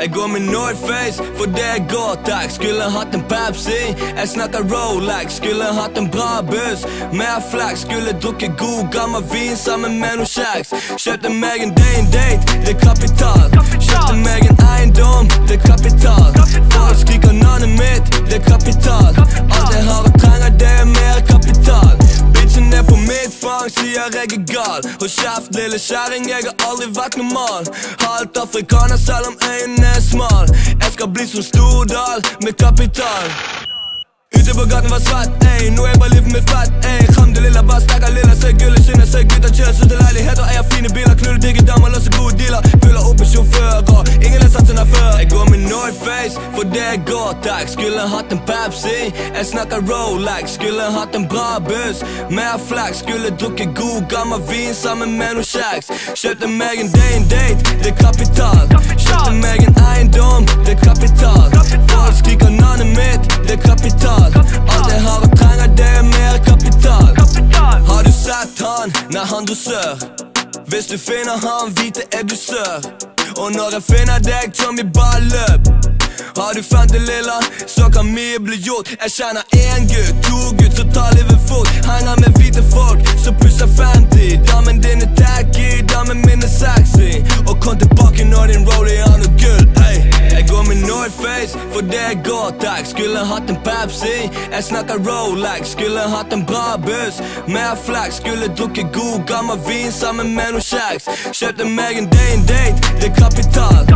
Jeg går med Northface, for det er godt takk. Skulle hatt en Pepsi. Jeg snakker Rolex, skulle hatt en bra buss. Mer flex, skulle drukket god gammel vin sammen med noe kjeks. Kjøpte meg en day and date, det er kapital. Kjøpte meg en eiendom, det er kapital. Folk skriker navnet mitt, det er kapital. Alt jeg har og trenger, det er mer kapital. Bitchen er på mitt fang, sier jeg er gal. Hold kjeft, lille kjerring, jeg har aldri vært normal. Halvt afrikaner, selv om øynene. Jeg skal bli som Stordal, med kapital. Ute på gaten var svart, ey, nå er bare livet mitt fatt, ey. Alhamdulillah, bare stekker lilla, se gullet skinner, se gutta kjører seg til leiligheter, eier fine biler, knuller digge damer, løser gode dealer, puller opp en sjåfører, ingen har satt seg ned før. Jeg går med Northface, for det er godt takk, skulle hatt en Pepsi, jeg snakker Rolex, skulle hatt en bra buss, mer flex, skulle drukket god gammel vin sammen med noen kjeks, kjøpte meg en day and date, det er kapital, han? dusør. sør. Hvis du finner han, vite er du sør. Og når jeg finner deg, Tommy, bare løp. Har du 50 lilla, så kan mye bli gjort. Jeg kjenner én gutt, to gutt, så tar livet fort. Henger med hvite Northface, for det er godt takk. Skulle hatt en Pepsi, jeg snakker Rolex. Skulle hatt en bra buss, Med flex. Skulle drukket god gammel vin sammen med noe kjeks. Kjøpte meg en day and date, det er kapital.